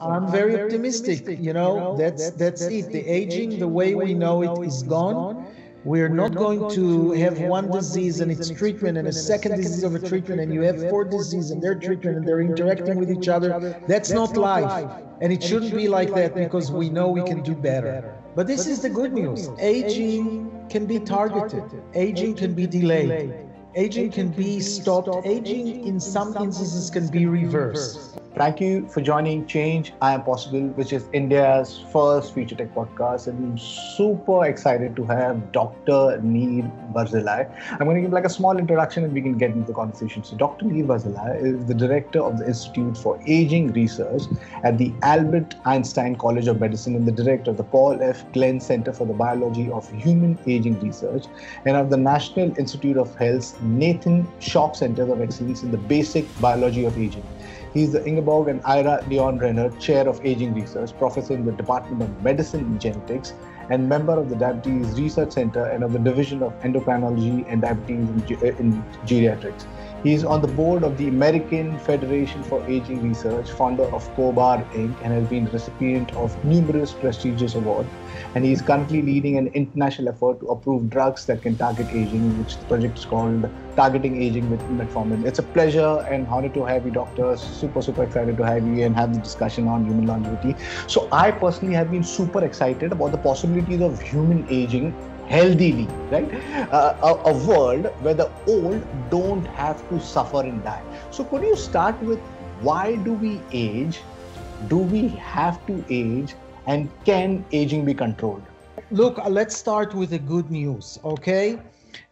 I'm very optimistic. You know, that's that's it. The aging, the way we know it, is gone. We're not going to have one disease and its treatment and a second disease of a treatment and you have four diseases and their treatment and they're interacting with each other. That's not life. And it shouldn't be like that because we know we can do better. But this is the good news. Aging can be targeted. Aging can be delayed. Aging can be stopped. Aging in some instances can be reversed. Thank you for joining Change I Am Possible, which is India's first future tech podcast. And I'm super excited to have Dr. Nir Barzilai. I'm going to give like a small introduction and we can get into the conversation. So, Dr. Nir Barzilai is the director of the Institute for Aging Research at the Albert Einstein College of Medicine and the director of the Paul F. Glenn Center for the Biology of Human Aging Research and of the National Institute of Health's Nathan Shock Center of Excellence in the Basic Biology of Aging. He's the Ingeborg and Ira Leon Rennert Chair of Aging Research, professor in the Department of Medicine and Genetics, and member of the Diabetes Research Center and of the Division of Endocrinology and Diabetes in, in Geriatrics. He is on the board of the American Federation for Aging Research, founder of CohBar Inc., and has been recipient of numerous prestigious awards. And he is currently leading an international effort to approve drugs that can target aging, which the project is called Targeting Aging with Metformin. It's a pleasure and honor to have you, Doctor. Super, super excited to have you and have the discussion on human longevity. So, I personally have been super excited about the possibilities of human aging healthily, right? Uh, a, a, world where the old don't have to suffer and die. So, could you start with why do we age? Do we have to age? And can aging be controlled? Look, uh, let's start with the good news, okay?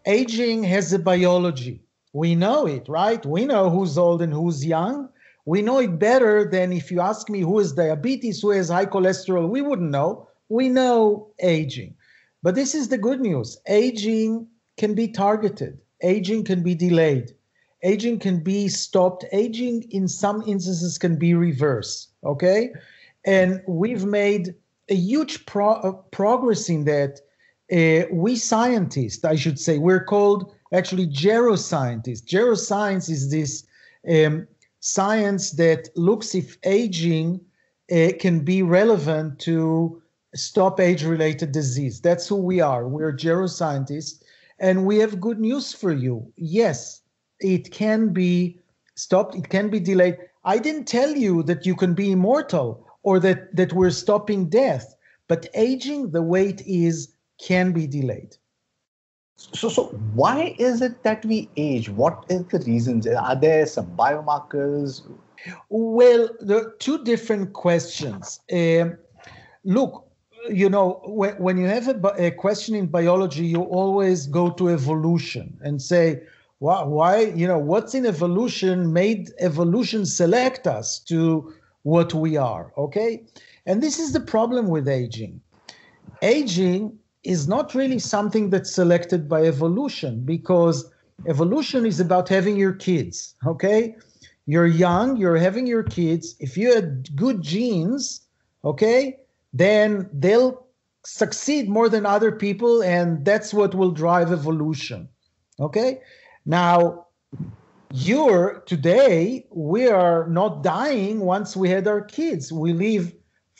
Aging has a biology. We know it, right? We know who's old and who's young. We know it better than if you ask me who has diabetes, who has high cholesterol. We wouldn't know. We know aging. But this is the good news aging can be targeted, aging can be delayed, aging can be stopped, aging in some instances can be reversed. Okay. And we've made a huge pro- uh, progress in that. Uh, we scientists, I should say, we're called actually geroscientists. Geroscience is this um, science that looks if aging uh, can be relevant to stop age related disease. That's who we are. We're geroscientists. And we have good news for you. Yes, it can be stopped, it can be delayed. I didn't tell you that you can be immortal or that, that we're stopping death, but aging the way it is can be delayed. So, so why is it that we age? What is the reasons? Are there some biomarkers? Well, there are two different questions. Um, look, you know, when, when you have a, a, question in biology, you always go to evolution and say, why, why, you know, what's in evolution made evolution select us to what we are, okay? And this is the problem with aging. Aging is not really something that's selected by evolution because evolution is about having your kids, okay? You're young, you're having your kids. If you had good genes, okay, then they'll succeed more than other people and that's what will drive evolution. Okay? Now you're today we are not dying once we had our kids. We live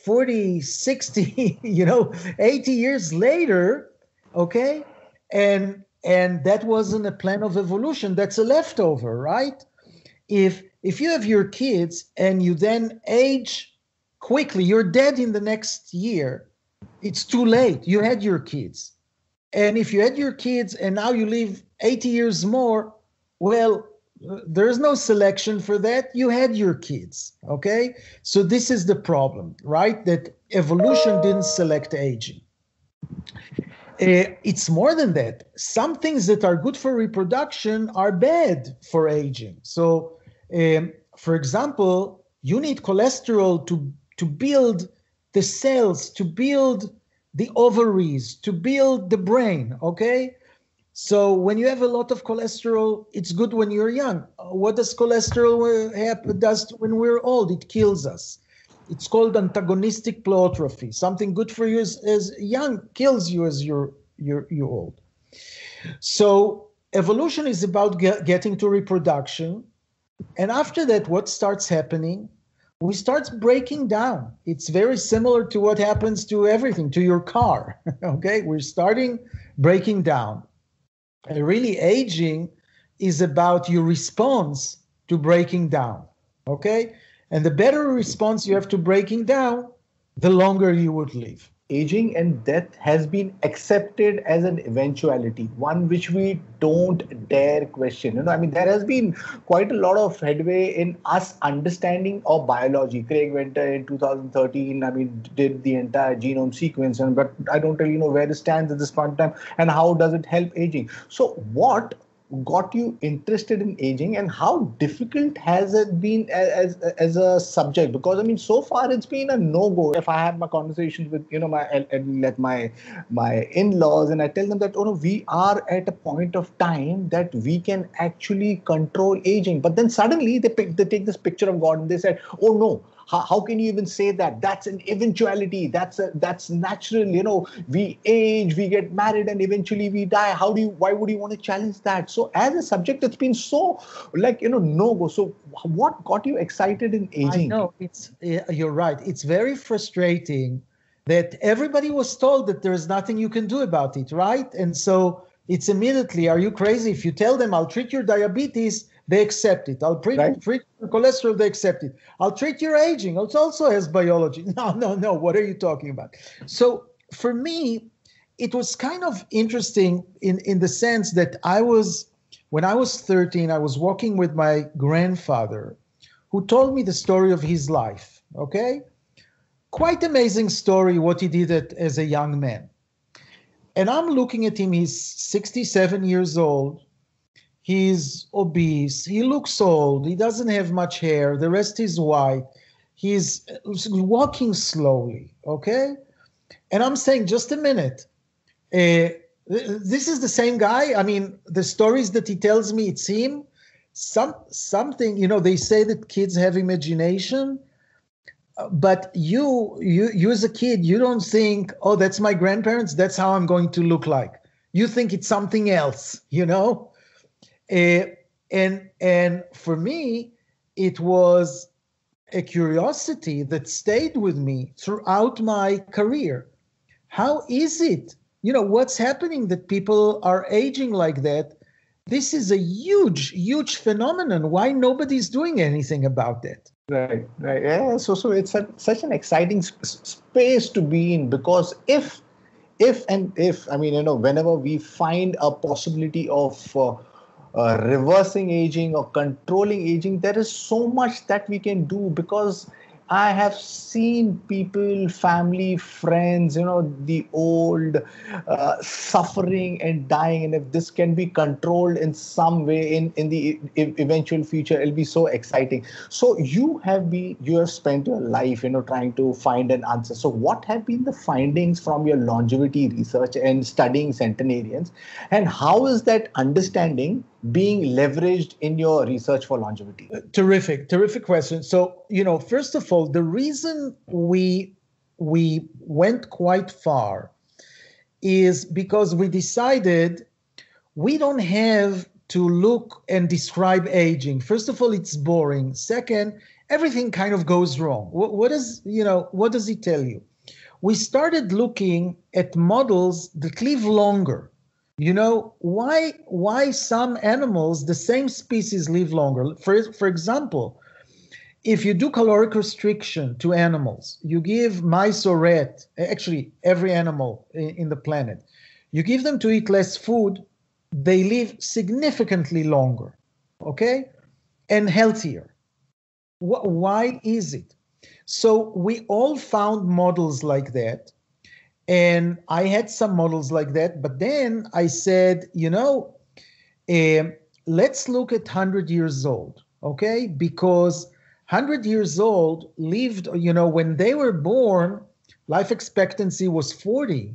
40 60 you know 80 years later okay? And and that wasn't a plan of evolution. That's a leftover right? If if you have your kids and you then age quickly. You're dead in the next year. It's too late. You had your kids. And if you had your kids and now you live 80 years more, well, there's no selection for that. You had your kids. Okay. So this is the problem, right? That evolution didn't select aging. Uh, it's more than that. Some things that are good for reproduction are bad for aging. So, um, for example, you need cholesterol to to build the cells, to build the ovaries, to build the brain. Okay. So when you have a lot of cholesterol, it's good when you're young. What does cholesterol uh, happen? Does when we're old? It kills us. It's called antagonistic pleiotropy. Something good for you as, as young kills you as you're you're you're old. So evolution is about get, getting to reproduction, and after that, what starts happening? We start breaking down. It's very similar to what happens to everything, to your car. okay, we're starting breaking down. And really, aging is about your response to breaking down. Okay, and the better response you have to breaking down, the longer you would live aging and death has been accepted as an eventuality one which we don't dare question. You know i mean there has been quite a lot of headway in us understanding of biology. Craig venter in 2013 i mean did the entire genome sequence and but i don't really know where it stands at this point in time and how does it help aging? So what got you interested in aging and how difficult has it been as, as a subject? Because i mean so far it's been a no go if i have my conversations with you know my and let my my in-laws and i tell them that oh no we are at a point of time that we can actually control aging. But then suddenly they pick they take this picture of god and they said oh no how, how can you even say that? That's an eventuality. That's a, that's natural you know. We age we get married and eventually we die. How do you why would you want to challenge that? So as a subject it's been so like you know no go. So what got you excited in aging? no it's you're right. It's very frustrating that everybody was told that there's nothing you can do about it right? And so it's immediately are you crazy? If you tell them i'll treat your diabetes they accept it. I'll treat, right. treat cholesterol, they accept it. I'll treat your aging. It also has biology. No, no, no. What are you talking about? So for me, it was kind of interesting in, in the sense that I was, when I was 13, I was walking with my grandfather who told me the story of his life. Okay? Quite amazing story what he did at, as a young man. And I'm looking at him, he's 67 years old He's obese. He looks old. He doesn't have much hair. The rest is white. He's walking slowly. Okay. And I'm saying, just a minute. Uh, this is the same guy. I mean, the stories that he tells me, it's him. Some something, you know, they say that kids have imagination, but you, you, you as a kid, you don't think, oh, that's my grandparents. That's how I'm going to look like. You think it's something else, you know. Uh, and and for me, it was a curiosity that stayed with me throughout my career. How is it? You know, what's happening that people are aging like that? This is a huge, huge phenomenon. Why nobody's doing anything about it? Right, right. Yeah. So, so it's a, such an exciting sp- space to be in because if, if and if I mean, you know, whenever we find a possibility of uh, uh, reversing aging or controlling aging there is so much that we can do because I have seen people, family, friends, you know, the old uh, suffering and dying. And if this can be controlled in some way in, in the eventual future, it'll be so exciting. So you have been, you have spent your life, you know, trying to find an answer. So what have been the findings from your longevity research and studying centenarians? And how is that understanding being leveraged in your research for longevity? Uh, terrific, terrific question. So, you know, first of all, the reason we we went quite far is because we decided we don't have to look and describe aging. First of all, it's boring. Second, everything kind of goes wrong. What, what is, you know, what does it tell you? We started looking at models that live longer you know why why some animals the same species live longer? For for example if you do caloric restriction to animals you give mice or rat actually every animal in, in the planet you give them to eat less food they live significantly longer okay? And healthier. Why is it? So we all found models like that and I had some models like that. But then I said, you know, uh, let's look at 100 years old, okay? Because 100 years old lived, you know, when they were born, life expectancy was 40.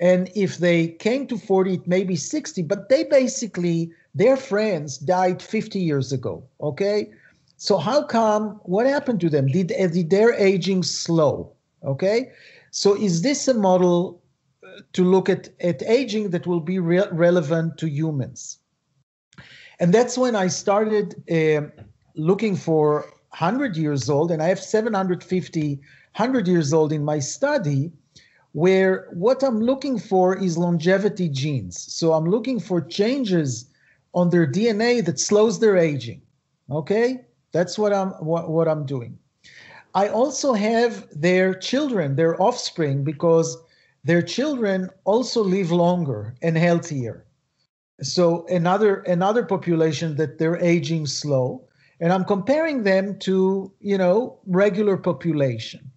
And if they came to 40, it may be 60, but they basically, their friends died 50 years ago, okay? So how come, what happened to them? Did, did their aging slow, okay? So is this a model uh, to look at, at aging that will be re- relevant to humans? And that's when I started uh, looking for 100 years old, and I have 750 100 years old in my study, where what I'm looking for is longevity genes. So I'm looking for changes on their DNA that slows their aging. Okay, that's what I'm what, what I'm doing. I also have their children, their offspring, because their children also live longer and healthier. So another another population that they're aging slow, and I'm comparing them to you know regular population.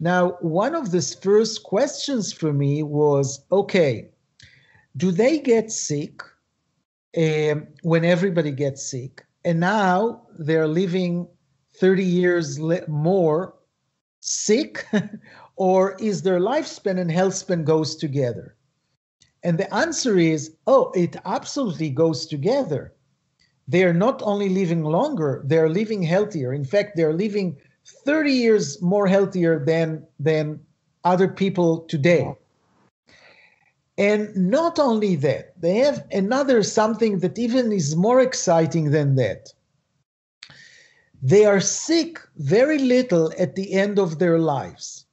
Now, one of the first questions for me was, okay, do they get sick um, when everybody gets sick? And now they're living 30 years more sick or is their lifespan and health span goes together? And the answer is, oh, it absolutely goes together. They are not only living longer, they're living healthier. In fact, they're living 30 years more healthier than than other people today. And not only that, they have another something that even is more exciting than that. They are sick very little at the end of their lives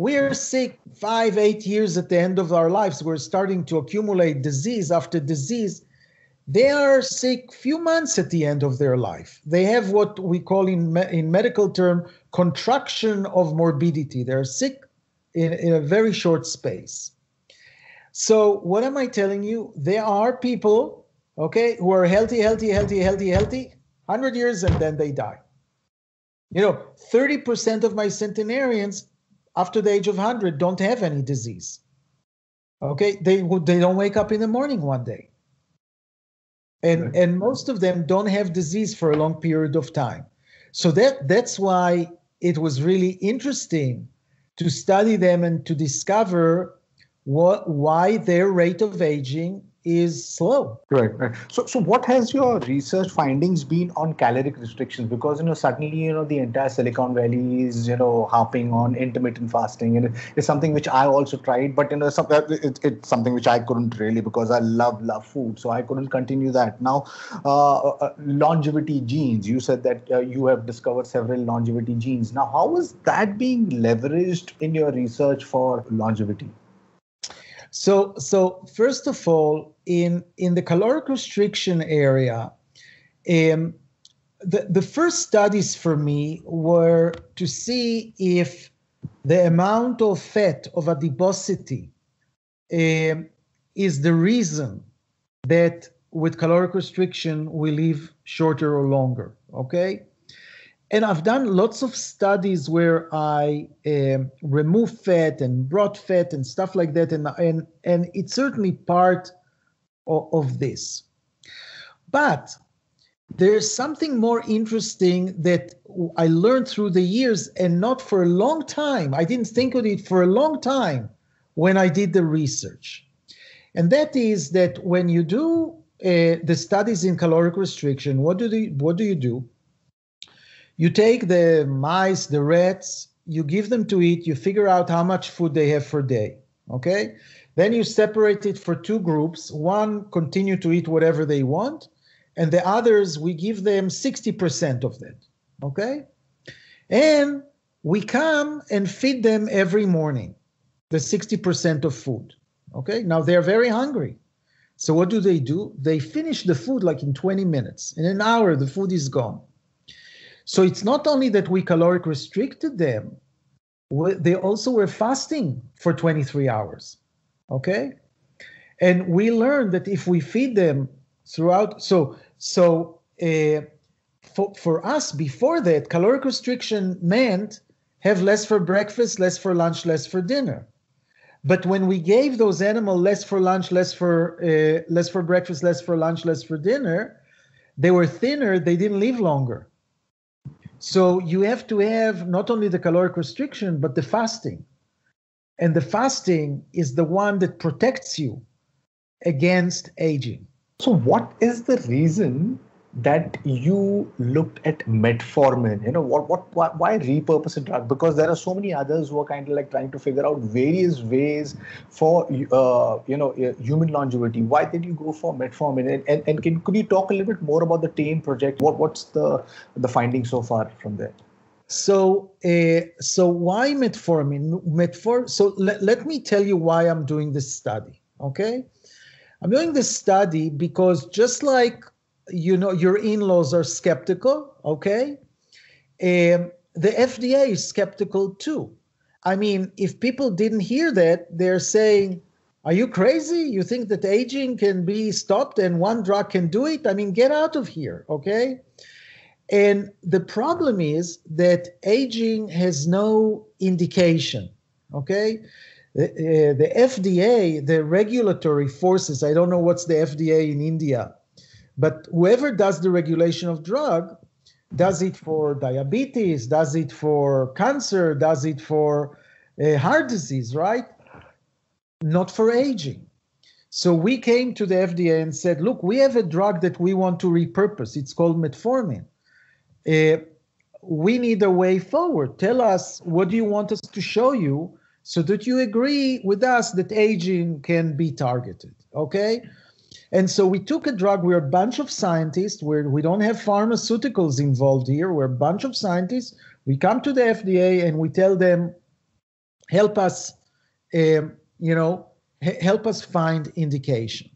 we're sick five, eight years at the end of our lives. We're starting to accumulate disease after disease. They are sick few months at the end of their life. They have what we call in, in medical term contraction of morbidity. They're sick in, in a very short space. So what am I telling you? There are people, okay, who are healthy, healthy, healthy, healthy, healthy, 100 years and then they die. You know, 30% of my centenarians after the age of 100 don't have any disease. Okay, they they don't wake up in the morning one day. And right. and most of them don't have disease for a long period of time. So that that's why it was really interesting to study them and to discover what why their rate of aging is slow. Right, right. So, so what has your research findings been on caloric restrictions? Because you know, suddenly you know the entire Silicon Valley is you know harping on intermittent fasting, and it's something which I also tried, but you know, uh, it, it's something which I couldn't really because I love love food, so I couldn't continue that. Now, uh, uh, longevity genes. You said that uh, you have discovered several longevity genes. Now, how is that being leveraged in your research for longevity? So, so first of all, in in the caloric restriction area, um, the the first studies for me were to see if the amount of fat of adiposity um, is the reason that with caloric restriction we live shorter or longer. Okay, and I've done lots of studies where I um, remove fat and brought fat and stuff like that, and and and it's certainly part of, of this. But there's something more interesting that I learned through the years, and not for a long time. I didn't think of it for a long time when I did the research, and that is that when you do uh, the studies in caloric restriction, what do they, what do you do? You take the mice, the rats, you give them to eat, you figure out how much food they have for day. Okay? Then you separate it for two groups. One continue to eat whatever they want, and the others we give them 60% of that. Okay? And we come and feed them every morning the 60% of food. Okay? Now they're very hungry. So what do they do? They finish the food like in 20 minutes. In an hour, the food is gone. So it's not only that we caloric restricted them, they also were fasting for 23 hours. Okay? And we learned that if we feed them throughout, so so uh, for, for us before that, caloric restriction meant have less for breakfast, less for lunch, less for dinner. But when we gave those animals less for lunch, less for uh, less for breakfast, less for lunch, less for dinner, they were thinner. They didn't live longer. So you have to have not only the caloric restriction, but the fasting. And the fasting is the one that protects you against aging. So, what is the reason that you looked at metformin you know what what why, why repurpose a drug? Because there are so many others who are kind of like trying to figure out various ways for uh, you know uh, human longevity. Why did you go for metformin? And, and, and can, could you talk a little bit more about the TAME project? What what's the the finding so far from there? So uh, so why metformin? Metformin so let, let me tell you why i'm doing this study okay? I'm doing this study because just like you know your in-laws are skeptical okay? Um, the fda is skeptical too. I mean if people didn't hear that they're saying are you crazy? You think that aging can be stopped and one drug can do it? I mean get out of here okay? And the problem is that aging has no indication okay? The, uh, the fda the regulatory forces i don't know what's the fda in india but whoever does the regulation of drug does it for diabetes, does it for cancer, does it for uh, heart disease, right? Not for aging. So we came to the FDA and said, look, we have a drug that we want to repurpose. It's called metformin. Uh, we need a way forward. Tell us what do you want us to show you so that you agree with us that aging can be targeted. Okay. And so we took a drug. We're a bunch of scientists. Where we don't have pharmaceuticals involved here. We're a bunch of scientists. We come to the FDA and we tell them, help us, um, you know, h- help us find indication.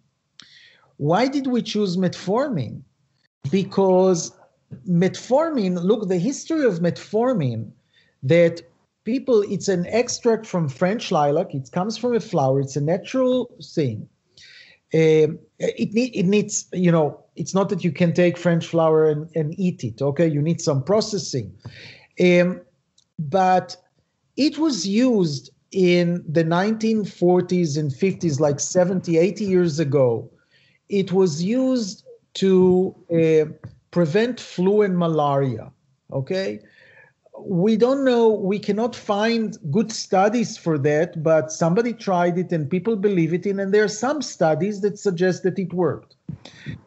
Why did we choose metformin? Because metformin, look, the history of metformin, that people, it's an extract from French lilac. It comes from a flower. It's a natural thing. Um, it, need, it needs, you know, it's not that you can take French flour and, and eat it, okay? You need some processing. Um, but it was used in the 1940s and 50s, like 70, 80 years ago. It was used to uh, prevent flu and malaria, okay? We don't know we cannot find good studies for that but somebody tried it and people believe it in and there are some studies that suggest that it worked.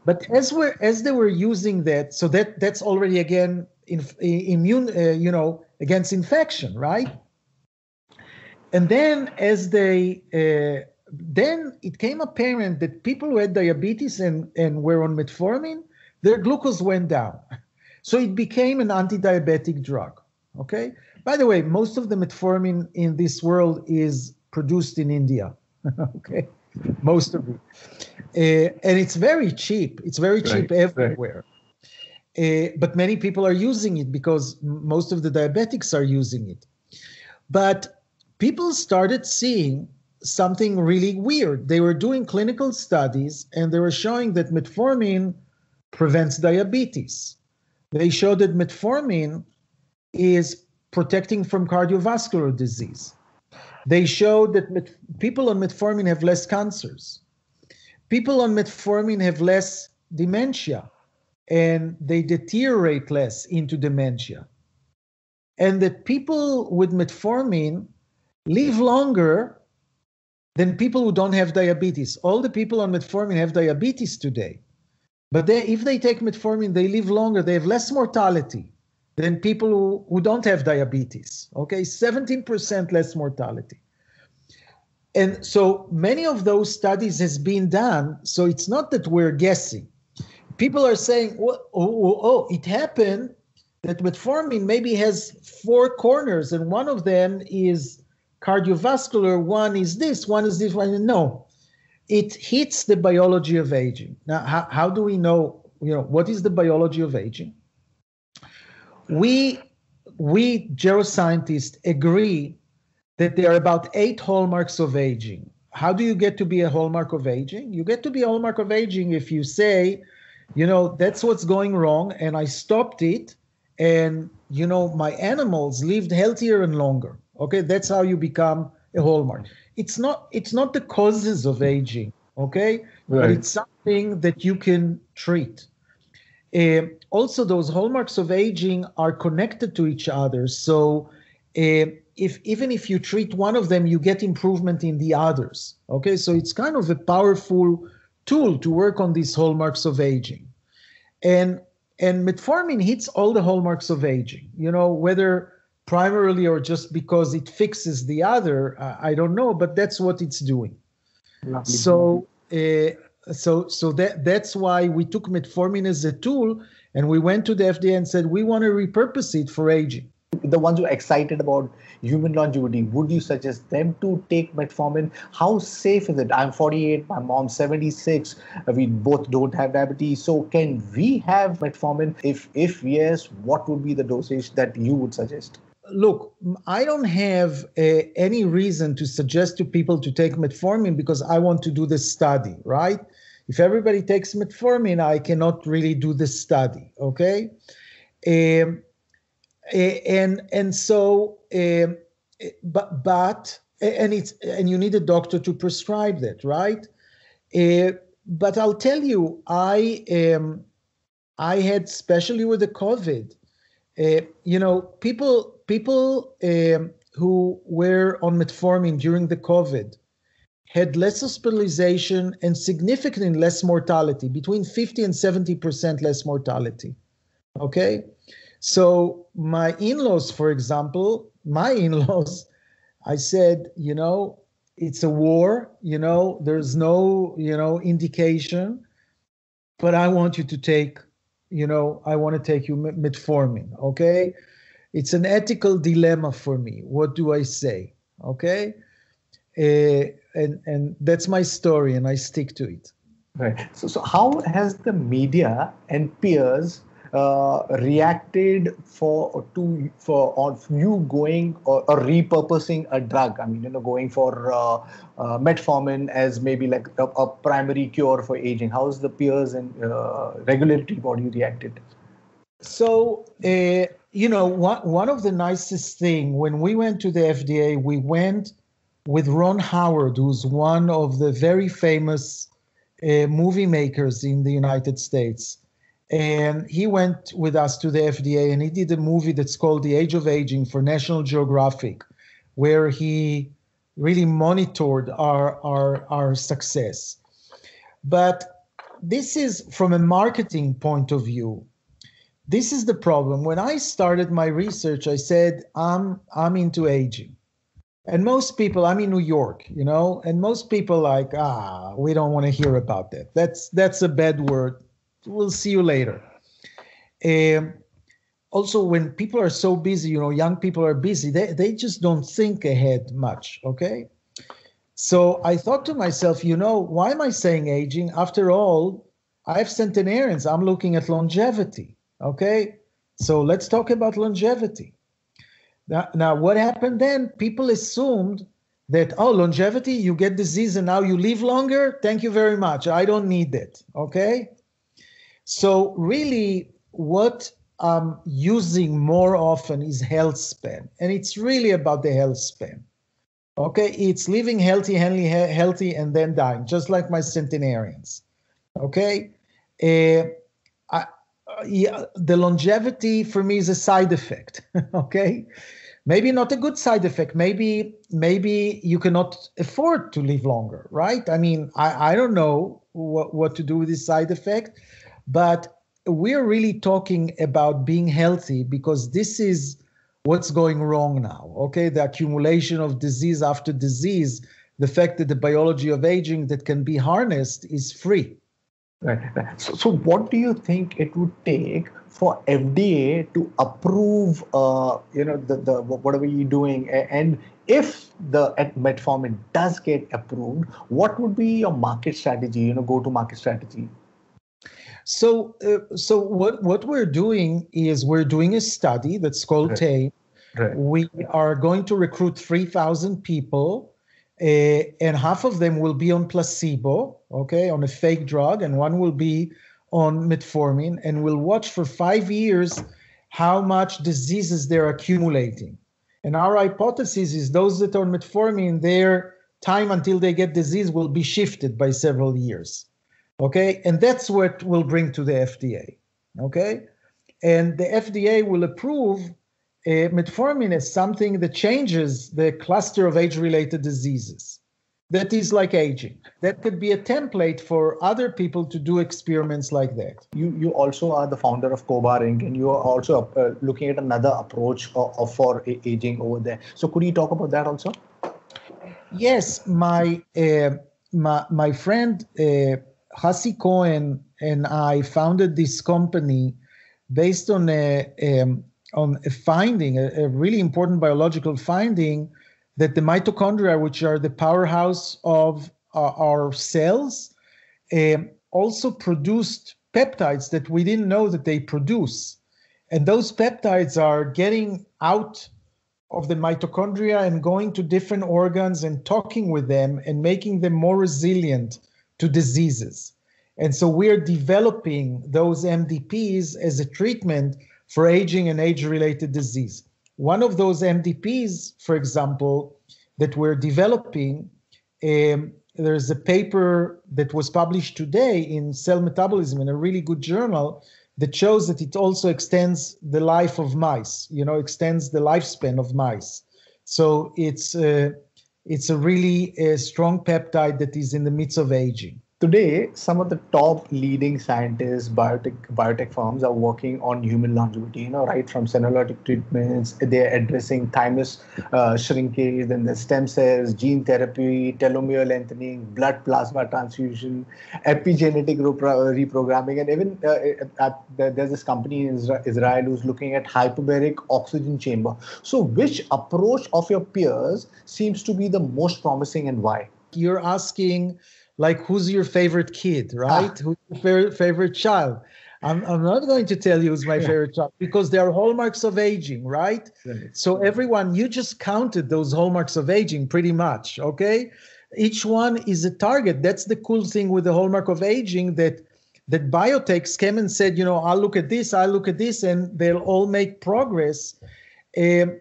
But as we're as they were using that so that that's already again in, immune uh, you know against infection right? And then as they uh, then it came apparent that people who had diabetes and and were on metformin their glucose went down. So it became an anti-diabetic drug Okay. By the way, most of the metformin in this world is produced in India. okay, most of it, uh, and it's very cheap. It's very cheap everywhere. Right. Uh, but many people are using it because most of the diabetics are using it. But people started seeing something really weird. They were doing clinical studies and they were showing that metformin prevents diabetes. They showed that metformin is protecting from cardiovascular disease. They showed that met- people on metformin have less cancers. People on metformin have less dementia and they deteriorate less into dementia. And that people with metformin live longer than people who don't have diabetes. All the people on metformin have diabetes today. But they, if they take metformin, they live longer, they have less mortality than people who, who don't have diabetes. Okay, 17% less mortality. And so many of those studies has been done. So it's not that we're guessing. People are saying, oh, oh, oh it happened that metformin maybe has four corners, and one of them is cardiovascular, one is this, one is this, one. No, it hits the biology of aging. Now, how, how do we know, you know, what is the biology of aging? We we geroscientists agree that there are about eight hallmarks of aging. How do you get to be a hallmark of aging? You get to be a hallmark of aging if you say, you know, that's what's going wrong, and I stopped it, and you know, my animals lived healthier and longer. Okay, that's how you become a hallmark. It's not it's not the causes of aging, okay, right. but it's something that you can treat. Uh, also, those hallmarks of aging are connected to each other. So, uh, if even if you treat one of them, you get improvement in the others. Okay, so it's kind of a powerful tool to work on these hallmarks of aging. and and metformin hits all the hallmarks of aging. You know whether primarily or just because it fixes the other, I don't know, but that's what it's doing. Lovely. So. Uh, so so that that's why we took metformin as a tool and we went to the FDA and said we want to repurpose it for aging the ones who are excited about human longevity, would you suggest them to take metformin? How safe is it? I'm 48, my mom's 76. We both don't have diabetes. So can we have metformin? If if yes, what would be the dosage that you would suggest? Look, I don't have uh, any reason to suggest to people to take metformin because I want to do the study, right? If everybody takes metformin, I cannot really do the study, okay? Um, and and so um, but but and it's and you need a doctor to prescribe that right uh, but i'll tell you i um i had especially with the covid uh, you know people people um, who were on metformin during the covid had less hospitalization and significantly less mortality between 50 and 70 percent less mortality okay so my in-laws, for example, my in-laws, I said, you know, it's a war, you know, there's no, you know, indication, but I want you to take, you know, I want to take you metformin, okay? It's an ethical dilemma for me. What do I say? Okay? Uh, and and that's my story and I stick to it. Right. So so how has the media and peers uh, reacted for to for on you going or, or, repurposing a drug. I mean, you know, going for uh, uh, metformin as maybe like a, a, primary cure for aging. How's the peers and uh, regulatory body reacted? So, uh, you know, one one of the nicest thing when we went to the FDA, we went with Ron Howard, who's one of the very famous uh, movie makers in the United States and he went with us to the FDA and he did a movie that's called The Age of Aging for National Geographic, where he really monitored our, our, our success. But this is from a marketing point of view. This is the problem. When I started my research, I said, I'm, I'm into aging. And most people, I'm in New York, you know, and most people like, ah, we don't want to hear about that. That's that's a bad word we'll see you later. Um, also, when people are so busy, you know, young people are busy, they, they just don't think ahead much, okay? So I thought to myself, you know, why am I saying aging? After all, I have centenarians. I'm looking at longevity, okay? So let's talk about longevity. Now, now what happened then? People assumed that, oh, longevity, you get disease and now you live longer. Thank you very much. I don't need it, okay? So really, what I'm using more often is health span, and it's really about the health span. Okay, it's living healthy, healthy, healthy, and then dying, just like my centenarians. Okay, uh, I, yeah, the longevity for me is a side effect. okay, maybe not a good side effect. Maybe maybe you cannot afford to live longer, right? I mean, I, I don't know what, what to do with this side effect but we're really talking about being healthy because this is what's going wrong now. Okay, the accumulation of disease after disease, the fact that the biology of aging that can be harnessed is free. Right. So, so what do you think it would take for FDA to approve, uh, you know, the, the whatever you're doing, and if the metformin does get approved, what would be your market strategy? You know, go to market strategy. So, uh, so what what we're doing is we're doing a study that's called right. TAME. Right. We are going to recruit three thousand people, uh, and half of them will be on placebo, okay, on a fake drug, and one will be on metformin, and we'll watch for five years how much diseases they're accumulating. And our hypothesis is those that are on metformin, their time until they get disease will be shifted by several years. Okay, and that's what we'll bring to the FDA. Okay, and the FDA will approve uh, metformin is something that changes the cluster of age-related diseases. that is like aging. That could be a template for other people to do experiments like that. You you also are the founder of CohBar Inc. and you are also uh, looking at another approach of, of for aging over there. So could you talk about that also? Yes, my uh, my my friend uh, Hassi Cohen and I founded this company based on a um, on a finding, a, a really important biological finding that the mitochondria, which are the powerhouse of uh, our cells, um, also produced peptides that we didn't know that they produce. And those peptides are getting out of the mitochondria and going to different organs and talking with them and making them more resilient to diseases. And so we're developing those MDPs as a treatment for aging and age related disease. One of those MDPs, for example, that we're developing, um, there's a paper that was published today in Cell Metabolism in a really good journal that shows that it also extends the life of mice, you know, extends the lifespan of mice. So it's, uh, it's a really uh, strong peptide that is in the midst of aging. Today, some of the top leading scientists, biotech biotech firms are working on human longevity. You know, right from senolytic treatments, they're addressing thymus uh, shrinkage, then the stem cells, gene therapy, telomere lengthening, blood plasma transfusion, epigenetic reprogramming, and even uh, at, there's this company in Israel who's looking at hyperbaric oxygen chamber. So, which approach of your peers seems to be the most promising, and why? You're asking like who's your favorite kid, ah. right? Ah. Who's your favorite, child? I'm, I'm not going to tell you who's my favorite child because there are hallmarks of aging, right? right? So everyone, you just counted those hallmarks of aging pretty much, okay? Each one is a target. That's the cool thing with the hallmark of aging that that biotechs came and said, you know, I'll look at this, I'll look at this, and they'll all make progress. Um,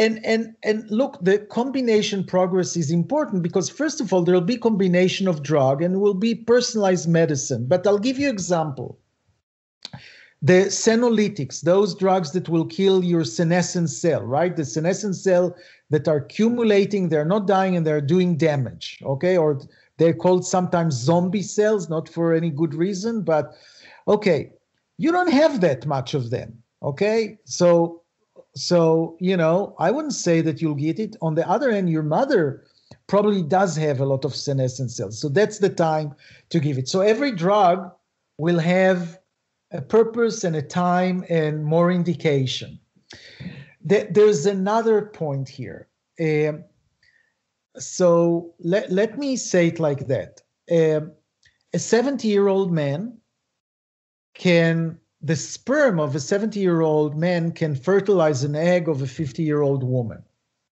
and and and look the combination progress is important because first of all there'll be combination of drug and will be personalized medicine. But i'll give you example. The senolytics those drugs that will kill your senescent cell right? The senescent cell that are accumulating they're not dying and they're doing damage okay? Or they're called sometimes zombie cells not for any good reason but okay. You don't have that much of them okay? So so, you know, I wouldn't say that you'll get it. On the other hand, your mother probably does have a lot of senescent cells. So that's the time to give it. So every drug will have a purpose and a time and more indication. There's another point here. Um, so let, let me say it like that. Um, a 70 year old man can the sperm of a 70 year old man can fertilize an egg of a 50 year old woman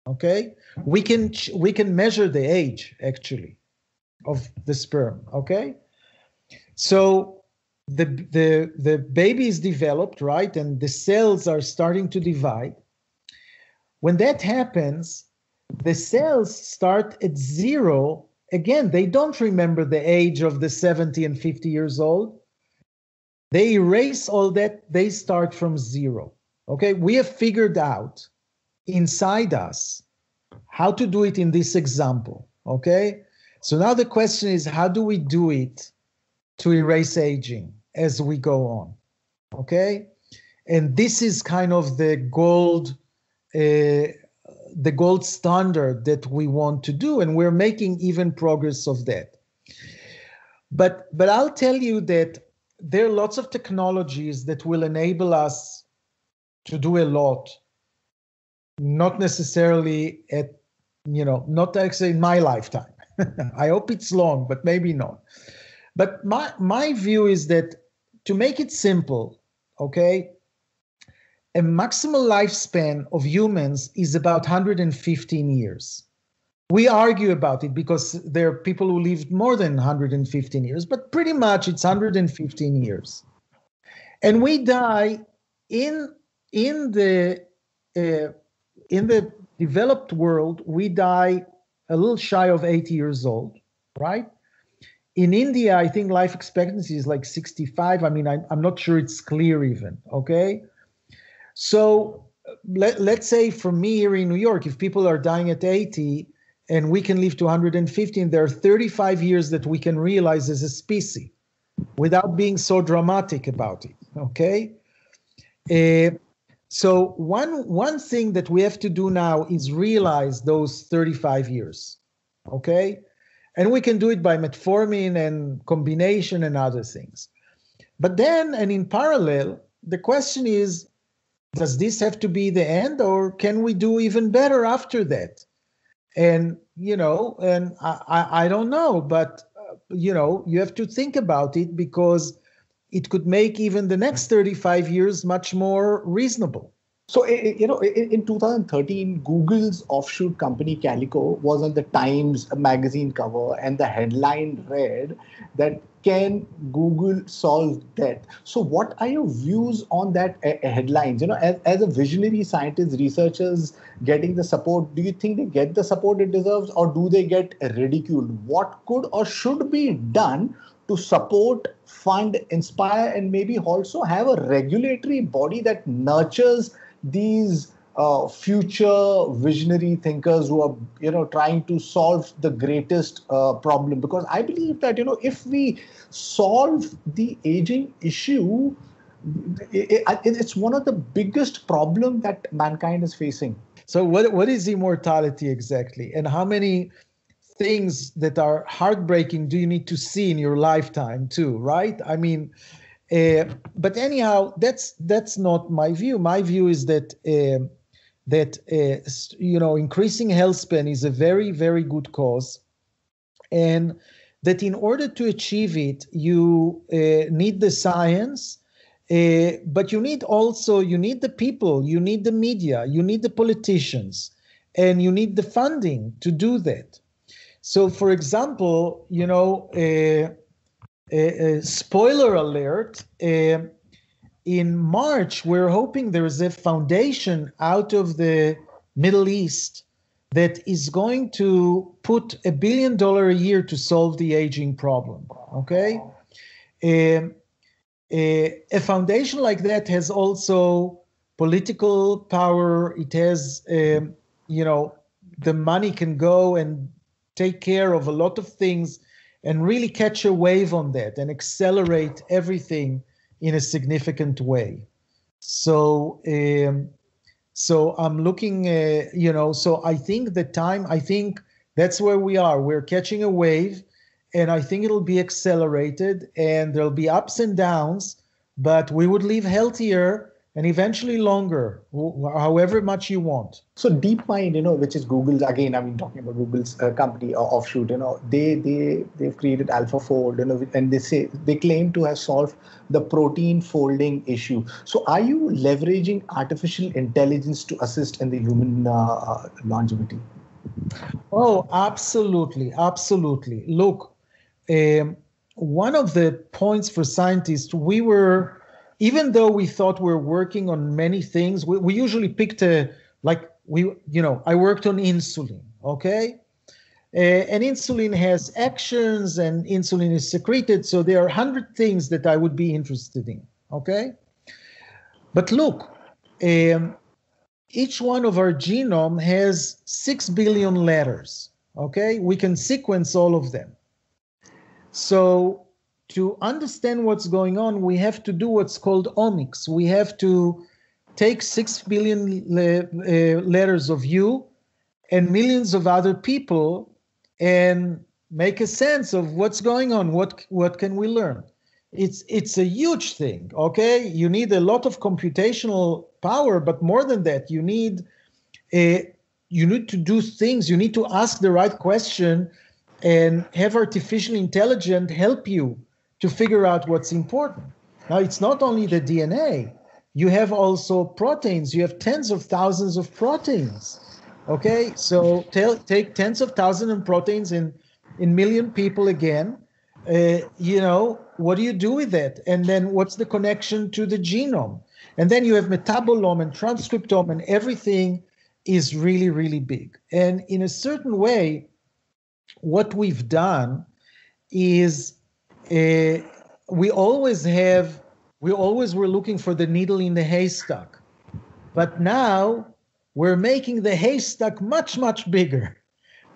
okay? We can we can measure the age actually of the sperm okay? So the the the baby is developed right and the cells are starting to divide. When that happens the cells start at zero. Again they don't remember the age of the 70 and 50 years old they erase all that, they start from zero. Okay, we have figured out inside us how to do it in this example. Okay, so now the question is how do we do it to erase aging as we go on? Okay, and this is kind of the gold. Uh, the gold standard that we want to do and we're making even progress of that but but i'll tell you that there are lots of technologies that will enable us to do a lot. Not necessarily at you know not actually in my lifetime. I hope it's long but maybe not. But my my view is that to make it simple okay a maximal lifespan of humans is about 115 years we argue about it because there are people who lived more than 115 years, but pretty much it's 115 years. And we die in in the uh, in the developed world, we die a little shy of 80 years old, right? In India, I think life expectancy is like 65. I mean, I, I'm not sure it's clear even. Okay, so let, let's say for me here in New York, if people are dying at 80, and we can live to 115, there are 35 years that we can realize as a species without being so dramatic about it. Okay. Uh, so one one thing that we have to do now is realize those 35 years. Okay. And we can do it by metformin and combination and other things. But then, and in parallel, the question is does this have to be the end or can we do even better after that? And, you know, and I, I, I don't know, but, uh, you know, you have to think about it because it could make even the next 35 years much more reasonable. So, you know, in 2013, Google's offshoot company Calico was on the Times magazine cover, and the headline read that can Google solve that? So, what are your views on that uh, headlines? You know, as, as a visionary scientist, researchers getting the support, do you think they get the support it deserves, or do they get ridiculed? What could or should be done to support, fund, inspire, and maybe also have a regulatory body that nurtures these uh, future visionary thinkers who are you know trying to solve the greatest uh, problem. Because i believe that you know if we solve the aging issue it, it, it's one of the biggest problem that mankind is facing. So what what is immortality exactly? And how many things that are heartbreaking do you need to see in your lifetime too right? I mean uh, but anyhow, that's that's not my view. My view is that uh, that uh, you know increasing health span is a very very good cause, and that in order to achieve it, you uh, need the science. Uh, but you need also you need the people you need the media you need the politicians and you need the funding to do that so for example you know uh, spoiler alert uh, in March, we're hoping there's a foundation out of the Middle East that is going to put a billion dollar a year to solve the aging problem. Okay. Uh, a, a foundation like that has also political power. It has, um, you know, the money can go and take care of a lot of things and really catch a wave on that and accelerate everything in a significant way. So, um, so I'm looking, uh, you know, so I think the time, I think that's where we are. We're catching a wave, and I think it'll be accelerated, and there'll be ups and downs, but we would live healthier and eventually longer, however much you want. So DeepMind, you know, which is Google's again. I mean, talking about Google's uh, company uh, offshoot, you know, they they they've created AlphaFold, you know, and they say they claim to have solved the protein folding issue. So, are you leveraging artificial intelligence to assist in the human uh, uh longevity? Oh, absolutely, absolutely. Look, um, one of the points for scientists, we were even though we thought we are working on many things, we, we usually picked a like we you know I worked on insulin, okay, uh, and insulin has actions and insulin is secreted, so there are hundred things that I would be interested in, okay. But look, um, each one of our genome has six billion letters. Okay, we can sequence all of them. So to understand what's going on, we have to do what's called omics. We have to take six billion le- uh, letters of you and millions of other people and make a sense of what's going on. What what can we learn? It's it's a huge thing. Okay, you need a lot of computational power, but more than that, you need a you need to do things. You need to ask the right question and have artificial intelligence help you to figure out what's important. Now, it's not only the DNA, you have also proteins. You have tens of thousands of proteins. Okay, so take tens of thousands of proteins in, in million people again. Uh, you know, what do you do with that? And then what's the connection to the genome? And then you have metabolome and transcriptome, and everything is really, really big. And in a certain way, what we've done is uh, we always have we always were looking for the needle in the haystack but now we're making the haystack much much bigger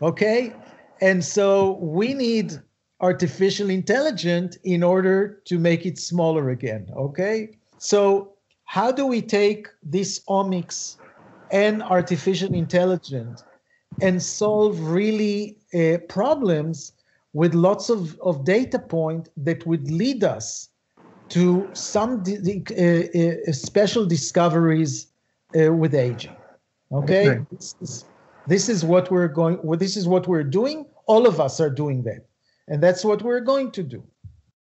Okay. And so we need artificial intelligence in order to make it smaller again. Okay. So, how do we take this omics and artificial intelligence and solve really uh, problems with lots of, of data point that would lead us to some di- uh, uh, special discoveries uh, with aging. Okay, this, is, this is what we're going. Well, this is what we're doing. All of us are doing that, and that's what we're going to do.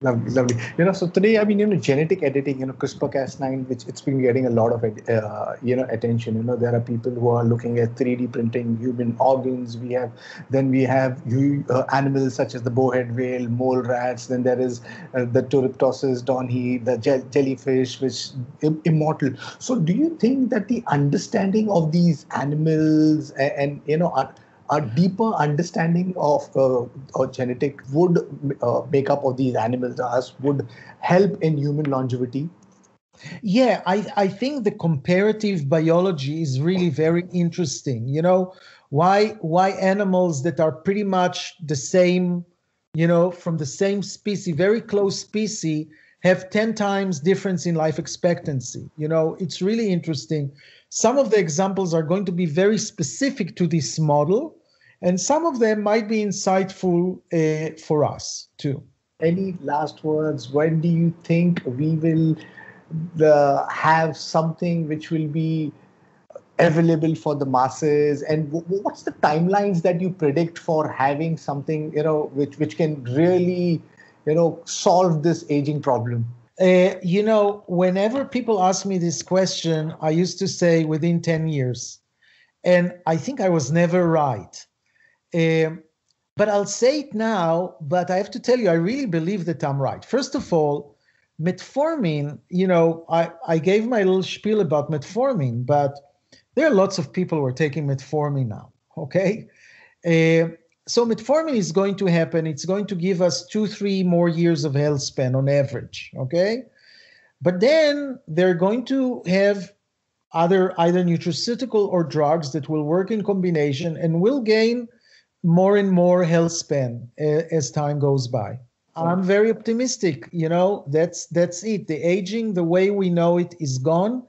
Lovely, lovely. You know, so today, I mean, you know, genetic editing, you know, CRISPR-Cas9, which it's been getting a lot of, uh, you know, attention. You know, there are people who are looking at 3D printing human organs. We have, then we have uh, animals such as the bowhead whale, mole rats. Then there is uh, the Turritopsis dohrnii, the je- jellyfish, which Im- immortal. So, do you think that the understanding of these animals and, and you know, are, a deeper understanding of uh, genetic would uh, makeup of these animals us would help in human longevity Yeah, I, I think the comparative biology is really very interesting. You know, why why animals that are pretty much the same, you know, from the same species, very close species, have 10 times difference in life expectancy. You know, it's really interesting. Some of the examples are going to be very specific to this model, and some of them might be insightful uh, for us too. any last words? When do you think we will have something which will be available for the masses? And w- what's the timelines that you predict for having something you know which which can really you know solve this aging problem Uh, you know, whenever people ask me this question, I used to say within 10 years. And I think I was never right. Um, but I'll say it now, but I have to tell you, I really believe that I'm right. First of all, metformin, you know, I, I gave my little spiel about metformin, but there are lots of people who are taking metformin now, okay? Uh, so metformin is going to happen. It's going to give us two, three more years of health span on average. Okay. But then they're going to have other either nutraceutical or drugs that will work in combination and will gain more and more health span uh, as time goes by. I'm very optimistic. You know, that's that's it. The aging, the way we know it, is gone.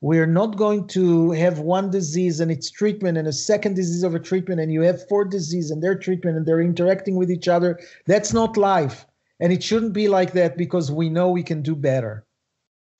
We're not going to have one disease and its treatment and a second disease of a treatment, and you have four disease and their treatment and they're interacting with each other. That's not life. And it shouldn't be like that because we know we can do better.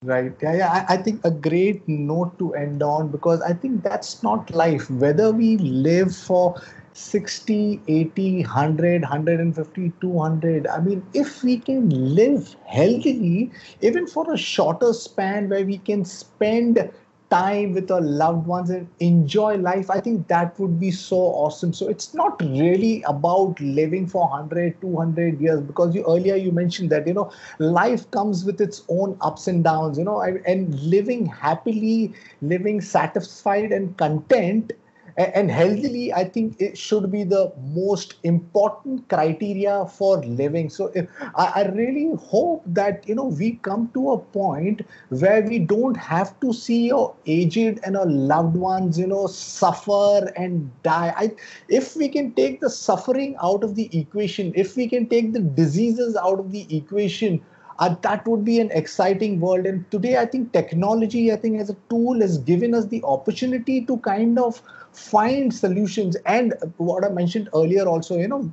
Right. Yeah, yeah. I, I think a great note to end on because I think that's not life. Whether we live for 60, 80, 100, 150, 200. I mean, if we can live healthily, even for a shorter span where we can spend time with our loved ones and enjoy life, I think that would be so awesome. So it's not really about living for 100, 200 years because you earlier you mentioned that, you know, life comes with its own ups and downs, you know, and, and living happily, living satisfied and content and healthily i think it should be the most important criteria for living. So I, really hope that you know we come to a point where we don't have to see our aged and our loved ones you know suffer and die. I, if we can take the suffering out of the equation if we can take the diseases out of the equation uh, that would be an exciting world. And today i think technology i think as a tool has given us the opportunity to kind of find solutions. And what i mentioned earlier also you know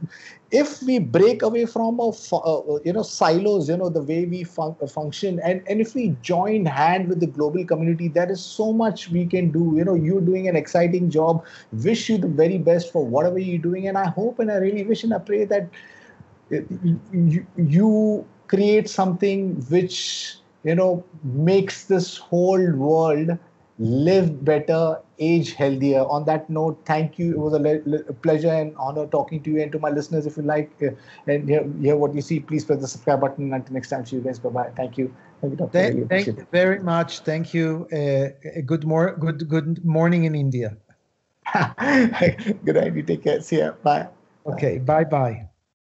if we break away from a uh, you know silos you know the way we fun- function and and if we join hand with the global community there is so much we can do. You know you're doing an exciting job. Wish you the very best for whatever you're doing. And i hope and i really wish and i pray that you, you create something which you know makes this whole world live better age healthier. On that note thank you. It was a, le- le- pleasure and honor talking to you and to my listeners. If you like uh, and hear, hear what you see please press the subscribe button. Until next time see you guys. Bye bye thank you. Thank you. Thank, thank you very much. Thank you. Uh, good more good good morning in india. Good night. You take care. See ya. Bye. Okay bye bye